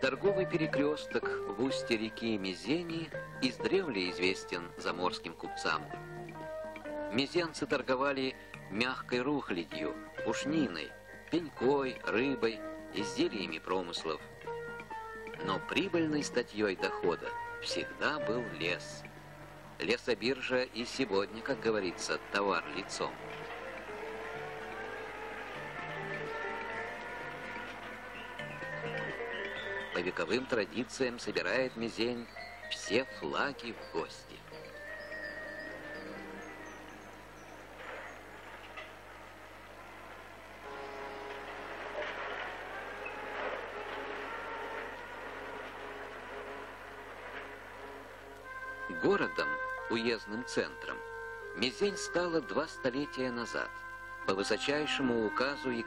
Торговый перекресток в устье реки Мизени издревле известен заморским купцам. Мизенцы торговали мягкой рухлядью, пушниной, пенькой, рыбой, изделиями промыслов. Но прибыльной статьей дохода всегда был лес. Лесобиржа и сегодня, как говорится, товар лицом. По вековым традициям собирает Мизень все флаги в гости. Городом, уездным центром, Мизень стала два столетия назад. По высочайшему указу Екатерины